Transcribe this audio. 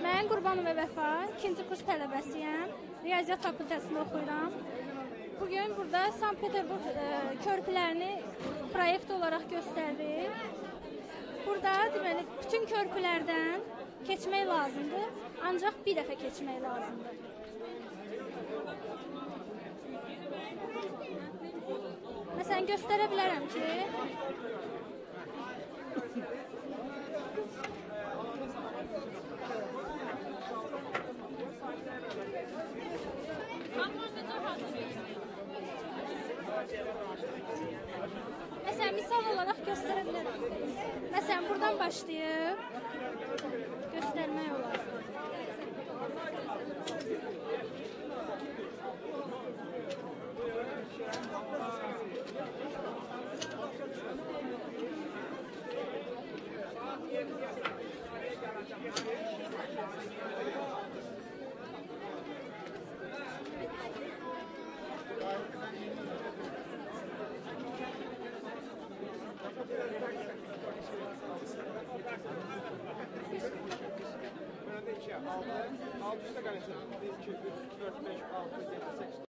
Mən Qurbanova Vəfa, 2-ci kurs tələbəsiyəm. Riyaziyyat fakültəsində oxuyuram. Bu gün burada Sankt-Peterburq e, körpülərini proyekt olaraq göstərdik. Burada deməli bütün körpülərdən keçmək lazımdır, ancaq bir dəfə keçmək lazımdır. Məsələn göstərə bilərəm ki, Mesela misal olarak gösterebilirim. Mesela buradan başlayıp gösterme. 6 üstə qalıcı 1 2 3 4 5 6 7 8